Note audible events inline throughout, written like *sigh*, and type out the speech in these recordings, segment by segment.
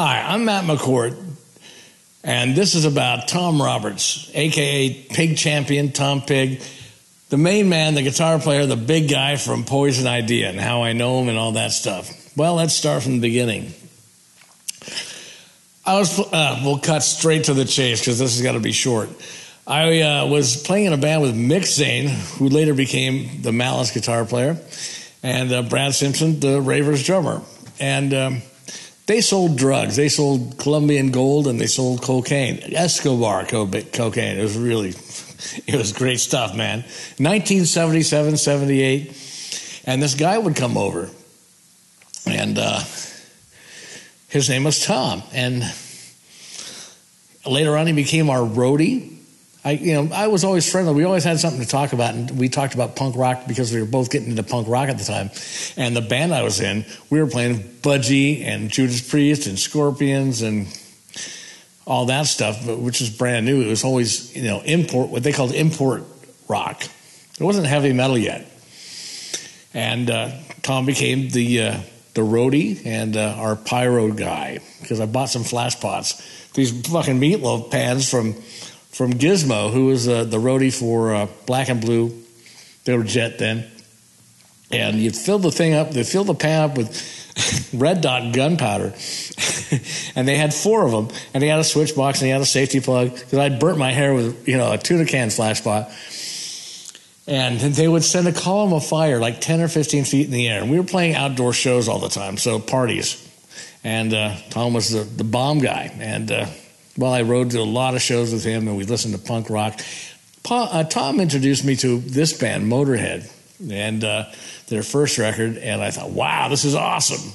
I'm Matt McCourt, and this is about Tom Roberts, aka Pig Champion Tom Pig, the main man, the guitar player, the big guy from Poison Idea, and how I know him and all that stuff. Well, let's start from the beginning. I was, uh, we'll cut straight to the chase because this has got to be short. I uh, was playing in a band with Mick Zane, who later became the Malice guitar player, and uh, Brad Simpson, the Ravers drummer. And um, they sold drugs. They sold Colombian gold and they sold cocaine, Escobar cocaine. It was really, *laughs* it was great stuff, man. 1977, 78. And this guy would come over. And uh, his name was Tom. And later on, he became our roadie. I, you know, I was always friendly. We always had something to talk about, and we talked about punk rock because we were both getting into punk rock at the time. And the band I was in, we were playing Budgie and Judas Priest and Scorpions and all that stuff, but which was brand new. It was always, you know, import, what they called import rock. It wasn't heavy metal yet. And uh, Tom became the uh, the roadie and uh, our pyro guy because I bought some flash pots. These fucking meatloaf pans from from Gizmo, who was uh, the roadie for uh, Black and Blue. They were Jet then. And you'd fill the thing up, they fill the pan up with *laughs* red dot gunpowder. *laughs* and they had four of them. And he had a switch box and he had a safety plug because I'd burnt my hair with, you know, a tuna can flash pot. And they would send a column of fire like 10 or 15 feet in the air. And we were playing outdoor shows all the time, so parties. And uh, Tom was the, the bomb guy. And uh, well, I rode to a lot of shows with him and we listened to punk rock. Pa, uh, Tom introduced me to this band, Motorhead, and uh, their first record, and I thought, wow, this is awesome.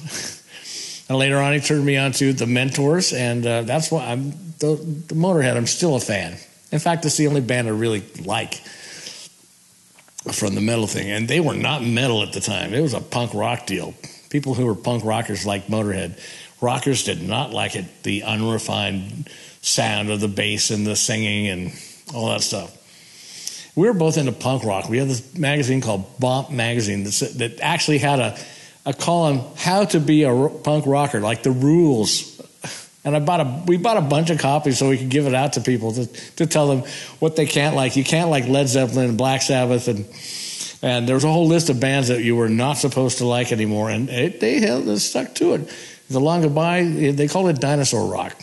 *laughs* and later on, he turned me on to the Mentors, and uh, that's why I'm the, the Motorhead. I'm still a fan. In fact, it's the only band I really like from the metal thing, and they were not metal at the time. It was a punk rock deal. People who were punk rockers like Motorhead. Rockers did not like it, the unrefined sound of the bass and the singing and all that stuff. We were both into punk rock. We had this magazine called Bomp Magazine that actually had a, a column, How to Be a Punk Rocker, like the rules. And I bought a, we bought a bunch of copies so we could give it out to people to, to tell them what they can't like. You can't like Led Zeppelin and Black Sabbath and and there was a whole list of bands that you were not supposed to like anymore, and it, they held, they stuck to it. The long goodbye, they called it dinosaur rock.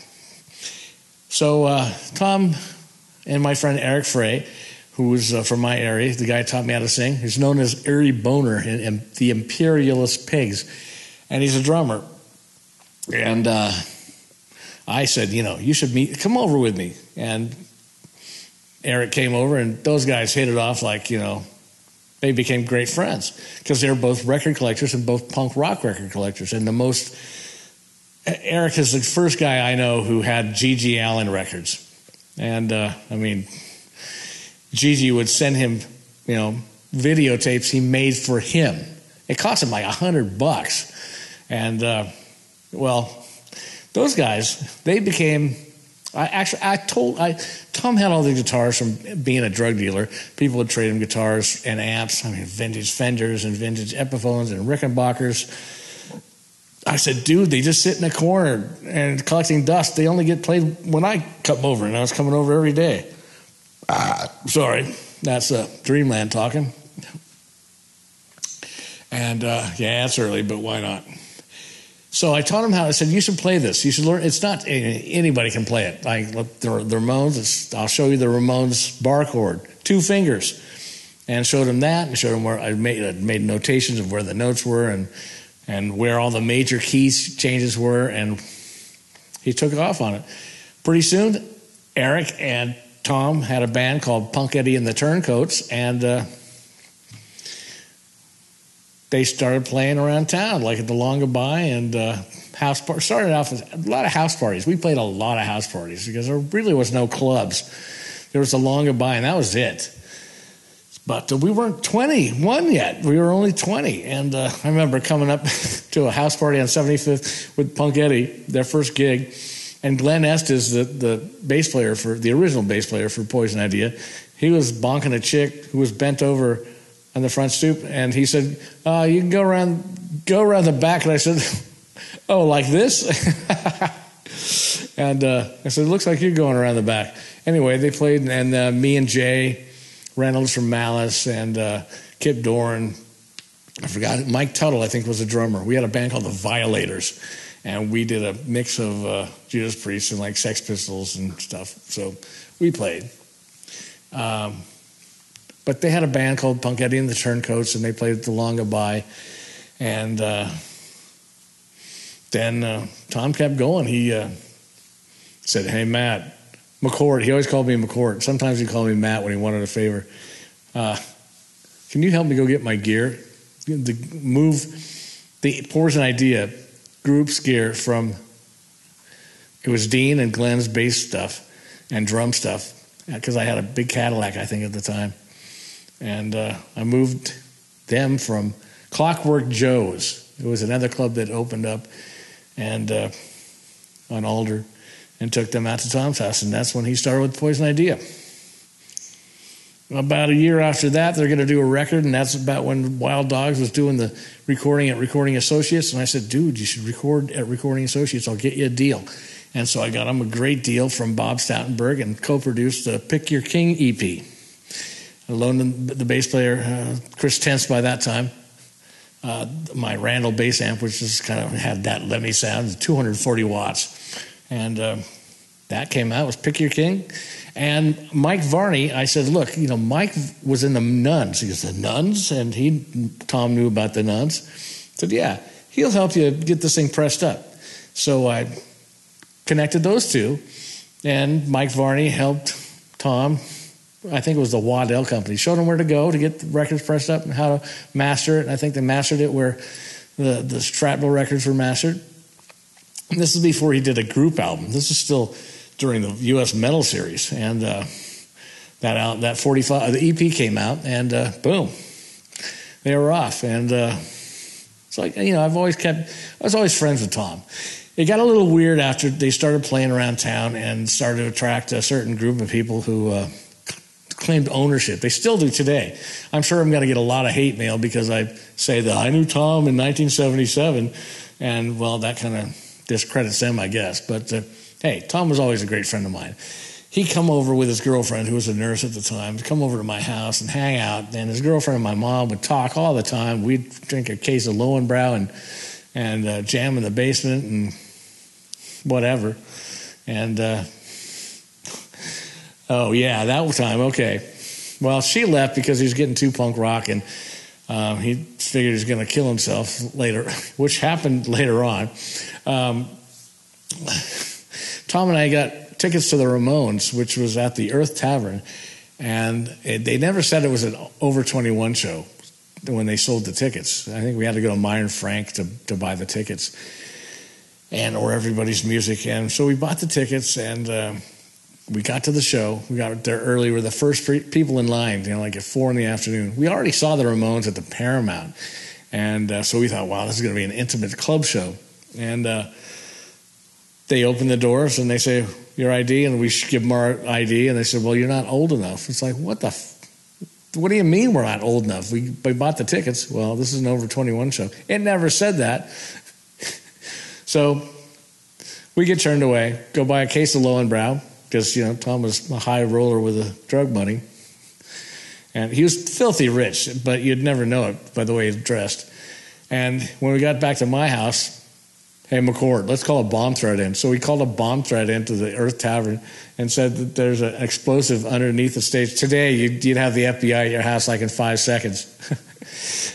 So uh, Tom and my friend Eric Frey, who was uh, from my area, the guy taught me how to sing. He's known as Erie Boner in the Imperialist Pigs, and he's a drummer. And uh, I said, you know, you should meet, come over with me. And Eric came over, and those guys hit it off like, you know, they became great friends because they were both record collectors and both punk rock record collectors. And the most Eric is the first guy I know who had GG Allen records. And uh, I mean, GG would send him, you know, videotapes he made for him. It cost him like a hundred bucks. And uh, well, those guys, they became. I actually, I told, I Tom had all the guitars from being a drug dealer. People would trade him guitars and amps. I mean, vintage Fenders and vintage Epiphones and Rickenbackers I said, dude, they just sit in a corner and collecting dust. They only get played when I come over, and I was coming over every day. Ah, sorry, that's uh, Dreamland talking. And uh, yeah, it's early, but why not? So I taught him how. I said, "You should play this. You should learn. It's not anybody can play it. Like the, the Ramones. I'll show you the Ramones bar chord, two fingers." And showed him that, and showed him where I made I made notations of where the notes were, and and where all the major keys changes were, and he took off on it. Pretty soon, Eric and Tom had a band called Punk Eddie and the Turncoats, and uh, they started playing around town, like at the Long Goodbye and uh, house parties. Started off with a lot of house parties. We played a lot of house parties because there really was no clubs. There was the Long Goodbye, and that was it. But uh, we weren't 21 yet. We were only 20. And uh, I remember coming up *laughs* to a house party on 75th with Punk Eddie, their first gig. And Glenn Estes, the, the bass player for the original bass player for Poison Idea, he was bonking a chick who was bent over on the front stoop. And he said, uh, You can go around, go around the back. And I said, *laughs* Oh, like this? *laughs* And uh, I said, "Looks like you're going around the back." Anyway, they played, and uh, me and Jay Reynolds from Malice and uh, Kip Doran. I forgot. Mike Tuttle, I think, was a drummer. We had a band called the Violators, and we did a mix of uh, Judas Priest and like Sex Pistols and stuff. So we played. Um, but they had a band called Punk Eddie and the Turncoats, and they played at The Long Goodbye. And uh, then uh, Tom kept going. He uh, said, Hey, Matt, McCourt, he always called me McCord. Sometimes he called me Matt when he wanted a favor. Uh, can you help me go get my gear? The move the Poison Idea group's gear from it was Dean and Glenn's bass stuff and drum stuff because I had a big Cadillac I think at the time, and uh, I moved them from Clockwork Joe's. It was another club that opened up and uh, on Alder and took them out to Tom's house, and that's when he started with Poison Idea. About a year after that, they're going to do a record, and that's about when Wild Dogs was doing the recording at Recording Associates. And I said, dude, you should record at Recording Associates. I'll get you a deal. And so I got him a great deal from Bob Stoutenberg and co produced the Pick Your King EP. I loaned the bass player, uh, Chris Tense, by that time. Uh, my Randall bass amp, which just kind of had that Lemmy sound, 240 watts. And uh, that came out, was Pick Your King. And Mike Varney, I said, look, you know, Mike was in the nuns. He goes, the nuns? And he, Tom knew about the nuns. Said, yeah, he'll help you get this thing pressed up. So I connected those two, and Mike Varney helped Tom. I think it was the Waddell Company. Showed him where to go to get the records pressed up and how to master it. And I think they mastered it where the, the Stratville records were mastered. This is before he did a group album. This is still during the U.S. Metal Series, and uh, that out that 45 the EP came out, and uh, boom, they were off. And uh, it's like you know, I've always kept I was always friends with Tom. It got a little weird after they started playing around town and started to attract a certain group of people who uh, claimed ownership. They still do today. I'm sure I'm going to get a lot of hate mail because I say that I knew Tom in 1977, and well, that kind of discredits them, I guess. But uh, Hey, Tom was always a great friend of mine. He'd come over with his girlfriend, who was a nurse at the time, to come over to my house and hang out. And his girlfriend and my mom would talk all the time. We'd drink a case of Lowenbrau and and uh, jam in the basement and whatever. And uh, oh yeah, that time. Okay. Well, she left because he was getting too punk rock, and um, he figured he was going to kill himself later, *laughs* which happened later on. Um, *laughs* Tom and I got tickets to the Ramones, which was at the Earth Tavern, and it, they never said it was an over 21 show when they sold the tickets. I think we had to go to Meier and Frank to, to buy the tickets and or everybody's music. And so we bought the tickets and uh, we got to the show. We got there early. We are the first people in line, you know, like at four in the afternoon. We already saw the Ramones at the Paramount. And uh, so we thought, wow, this is going to be an intimate club show. And uh, they open the doors and they say your ID, and we give them our ID, and they said, "Well, you're not old enough." It's like, what the? F- what do you mean we're not old enough? We, we bought the tickets. Well, this is an over 21 show. It never said that. *laughs* so we get turned away, go buy a case of Lowenbrau because, you know, Tom was a high roller with the drug money. And he was filthy rich, but you'd never know it by the way he dressed. And when we got back to my house, hey, McCord, let's call a bomb threat in. So we called a bomb threat into the Earth Tavern and said that there's an explosive underneath the stage. Today, you'd, you'd have the FBI at your house like in five seconds.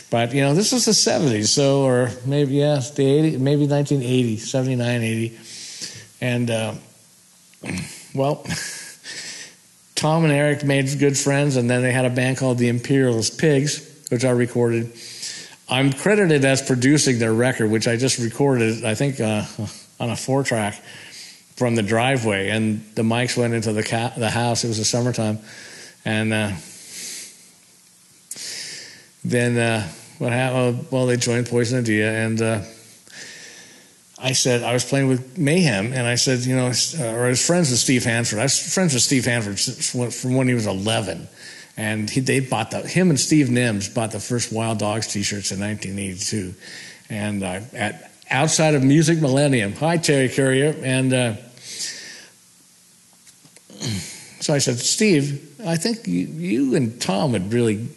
*laughs* but, you know, this was the 70s, so, or maybe, yeah, the '80s, maybe 1980, 79, 80. And, uh, *clears throat* well, Tom and Eric made good friends, and then they had a band called the Imperialist Pigs, which I recorded I'm credited as producing their record, which I just recorded, I think, uh, on a four track from the driveway, and the mics went into the ca- the house. It was the summertime, and uh, then uh, what happened? Well, they joined Poison Idea, and uh, I said I was playing with Mayhem, and I said, you know, uh, or I was friends with Steve Hanford. I was friends with Steve Hanford from when he was 11 and he, they bought the him and Steve Nims bought the first Wild Dogs T-shirts in 1982, and uh, at outside of Music Millennium. Hi, Terry Currier, and uh, *clears throat* so I said, Steve, I think you, you, and Tom would really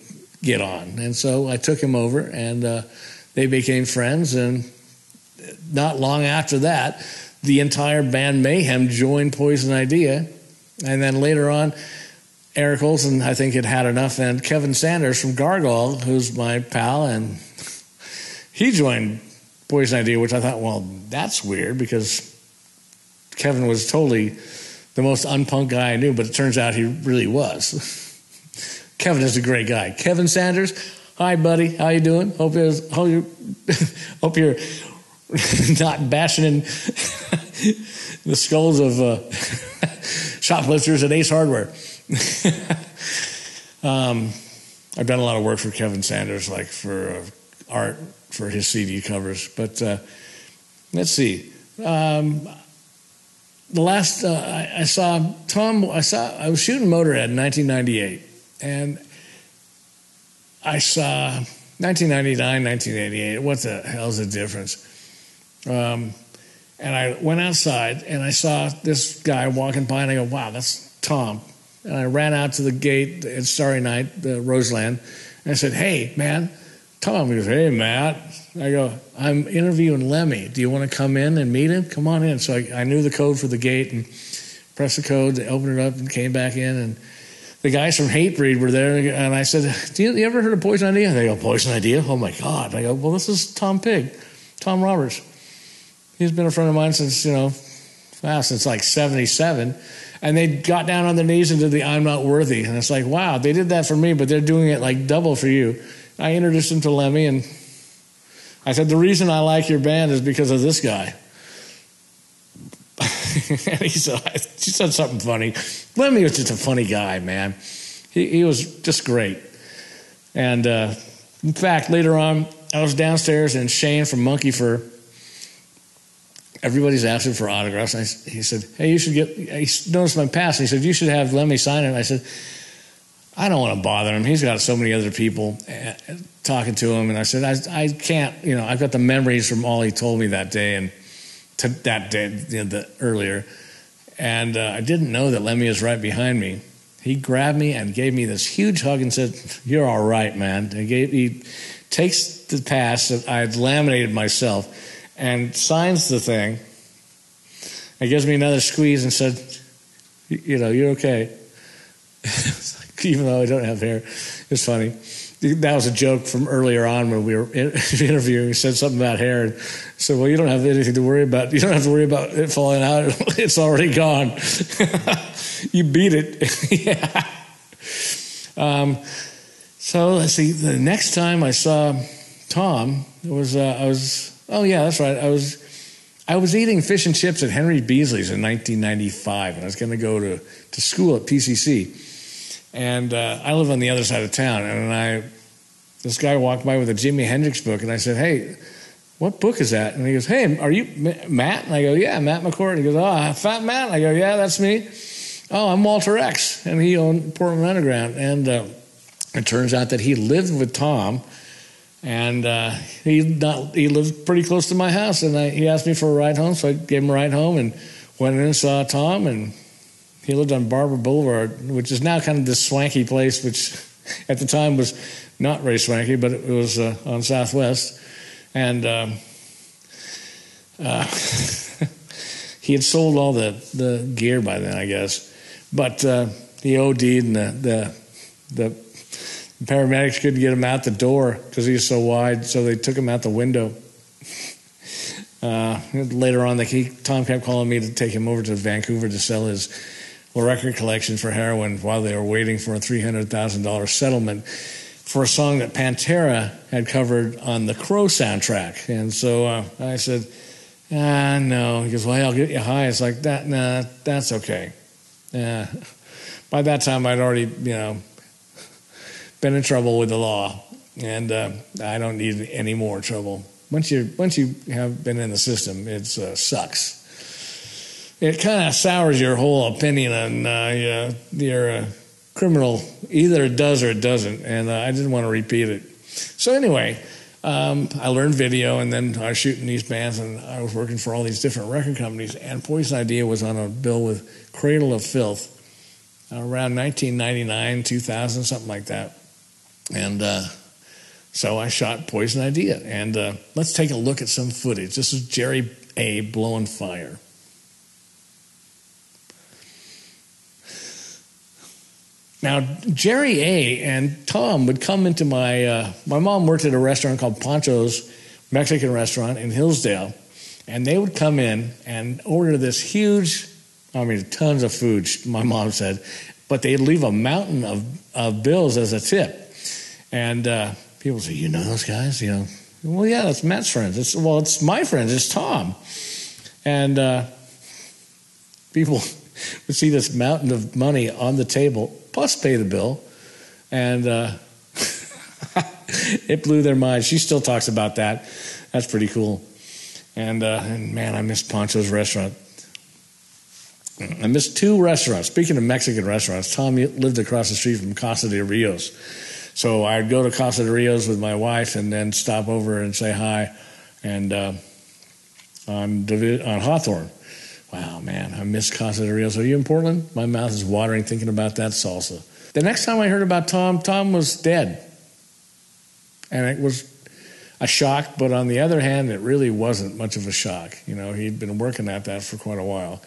get on. And so I took him over, and uh, they became friends. And not long after that, the entire band Mayhem joined Poison Idea. And then later on, Eric Olson, I think, had had enough, and Kevin Sanders from Gargoyle, who's my pal, and he joined Poison Idea, which I thought, well, that's weird because Kevin was totally the most unpunk guy I knew, but it turns out he really was. *laughs* Kevin is a great guy. Kevin Sanders, hi buddy, how you doing? Hope you're, *laughs* hope you're, hope you're *laughs* not bashing in the skulls of uh, *laughs* shoplifters at Ace Hardware. *laughs* um, I've done a lot of work for Kevin Sanders, like for uh, art for his CD covers. But uh, let's see. Um, the last uh, I, I, saw Tom, I saw I was shooting Motorhead in 1998, and I saw 1999, 1988. What the hell's the difference? Um, and I went outside and I saw this guy walking by, and I go, "Wow, that's Tom." And I ran out to the gate at Starry Night, the Roseland, and I said, "Hey, man." Tom, he goes, Hey, Matt. I go, I'm interviewing Lemmy. Do you want to come in and meet him? Come on in. So I, I knew the code for the gate and pressed the code, they opened it up and came back in. And the guys from Hatebreed were there. And I said, Do you, you ever heard of Poison Idea? They go, Poison Idea? Oh my God. I go, Well, this is Tom Pig, Tom Roberts. He's been a friend of mine since, you know, wow, since like 77. And they got down on their knees and did the I'm not worthy. And it's like, wow, they did that for me, but they're doing it like double for you. I introduced him to Lemmy, and I said, The reason I like your band is because of this guy. *laughs* and he said, *laughs* she said something funny. Lemmy was just a funny guy, man. He, he was just great. And uh, in fact, later on, I was downstairs, and Shane from Monkey Fur, everybody's asking for autographs. I, he said, Hey, you should get, he noticed my pass. He said, You should have Lemmy sign it. I said, I don't want to bother him. He's got so many other people uh, talking to him. And I said, I, I can't, you know, I've got the memories from all he told me that day and to that day, you know, the, earlier. And uh, I didn't know that Lemmy is right behind me. He grabbed me and gave me this huge hug and said, You're all right, man. He, gave, he takes the pass that I had laminated myself and signs the thing and gives me another squeeze and said, You know, you're okay. *laughs* even though I don't have hair. It's funny. That was a joke from earlier on when we were *laughs* interviewing. He said something about hair and said, "Well, you don't have anything to worry about. You don't have to worry about it falling out. *laughs* It's already gone. you beat it." yeah. Um, so let's see. The next time I saw Tom, was uh, I was oh yeah, that's right. I was I was eating fish and chips at Henry Beasley's in 1995, and I was going to go to to school at PCC and uh, I live on the other side of town. And I, this guy walked by with a Jimi Hendrix book, and I said, "Hey, what book is that?" And he goes, "Hey, are you Matt?" And I go, "Yeah, Matt McCourt." And he goes, "Oh, Fat Matt." And I go, "Yeah, that's me." Oh, I'm Walter X, and he owned Portland Underground. And uh, it turns out that he lived with Tom, and uh, he not he lived pretty close to my house. And I, he asked me for a ride home, so I gave him a ride home, and went in and saw Tom, and he lived on Barbur Boulevard, which is now kind of this swanky place, which *laughs* at the time was not very swanky, but it was uh, on Southwest. And um, uh, *laughs* he had sold all the, the gear by then, I guess. But uh, he OD'd, and the, the, the paramedics couldn't get him out the door because he was so wide, so they took him out the window. Uh, later on, he, Tom kept calling me to take him over to Vancouver to sell his record collection for heroin while they were waiting for a $300,000 settlement for a song that Pantera had covered on the Crow soundtrack. And so uh, I said, ah, no. He goes, well, I'll get you high. It's like, that, nah, that's okay. Yeah. *laughs* By that time, I'd already, you know, been in trouble with the law, and uh, I don't need any more trouble. Once you once you have been in the system, it uh, sucks it kind of sours your whole opinion on uh, your uh, criminal. Either it does or it doesn't, and uh, I didn't want to repeat it. So anyway, um, I learned video, and then I was shooting these bands, and I was working for all these different record companies. And Poison Idea was on a bill with Cradle of Filth, around 1999, 2000, something like that. And uh, so I shot Poison Idea. And uh, let's take a look at some footage. This is Jerry A. blowing fire. Now, Jerry A. and Tom would come into my. Uh, my mom worked at a restaurant called Pancho's Mexican restaurant in Hillsdale, and they would come in and order this huge. I mean, tons of food. My mom said, but they'd leave a mountain of, of bills as a tip, and uh, people say, "You know those guys?" You know, well, yeah, that's Matt's friends. It's well, it's my friends. It's Tom, and uh, people *laughs* would see this mountain of money on the table plus pay the bill. And uh, *laughs* it blew their mind. She still talks about that. That's pretty cool. And, uh, and man, I miss Pancho's restaurant. I missed two restaurants. Speaking of Mexican restaurants, Tom lived across the street from Casa de Rios. So I'd go to Casa de Rios with my wife and then stop over and say hi. And uh, on, on Hawthorne. Wow, man, I miss Casa de Rios. Are you in Portland? My mouth is watering thinking about that salsa. The next time I heard about Tom, Tom was dead. And it was a shock, but on the other hand, it really wasn't much of a shock. You know, he'd been working at that for quite a while.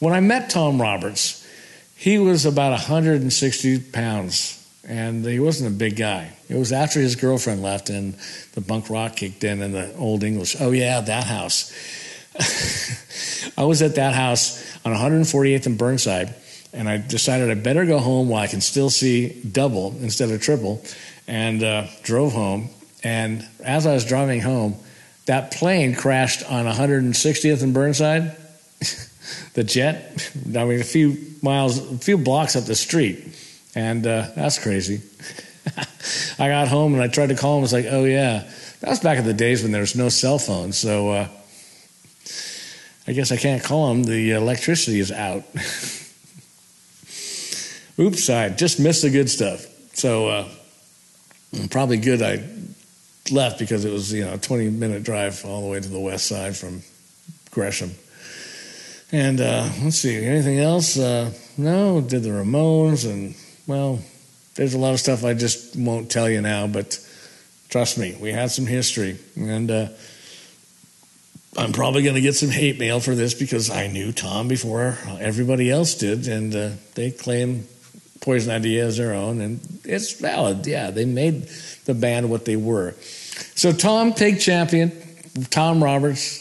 When I met Tom Roberts, he was about 160 pounds, and he wasn't a big guy. It was after his girlfriend left and the bunk rock kicked in and the old English. Oh, yeah, that house. *laughs* I was at that house on 148th and Burnside, and I decided I better go home while I can still see double instead of triple, and uh, drove home. And as I was driving home, that plane crashed on 160th and Burnside. *laughs* the jet, I mean, a few miles, a few blocks up the street, and uh, that's crazy. *laughs* I got home and I tried to call him. I was like, "Oh yeah, that was back in the days when there was no cell phone." So. Uh, I guess I can't call him. The electricity is out. *laughs* Oops, I just missed the good stuff. So uh, probably good I left because it was you know a 20 minute drive all the way to the west side from Gresham. And uh, let's see, anything else? Uh, no, did the Ramones and well, there's a lot of stuff I just won't tell you now, but trust me, we had some history and. Uh, I'm probably going to get some hate mail for this because I knew Tom before everybody else did, and uh, they claim Poison Idea as their own, and it's valid. Yeah, they made the band what they were. So Tom, Pig Champion, Tom Roberts,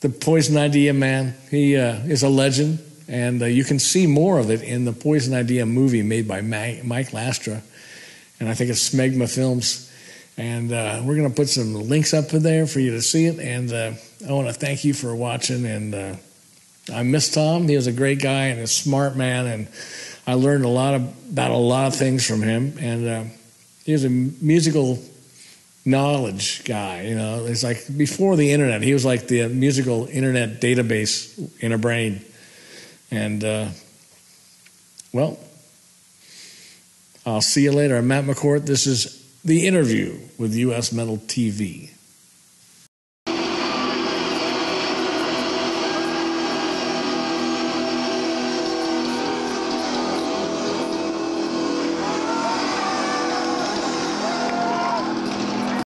the Poison Idea man, he uh, is a legend, and uh, you can see more of it in the Poison Idea movie made by Mike Lastra, and I think it's Smegma Films. And uh, we're going to put some links up there for you to see it. And uh, I want to thank you for watching. And uh, I miss Tom. He was a great guy and a smart man. And I learned a lot of, about a lot of things from him. And uh, he was a musical knowledge guy. You know, it's like before the internet, he was like the musical internet database in a brain. And uh, well, I'll see you later. I'm Matt McCourt. This is the interview with U.S. Metal TV.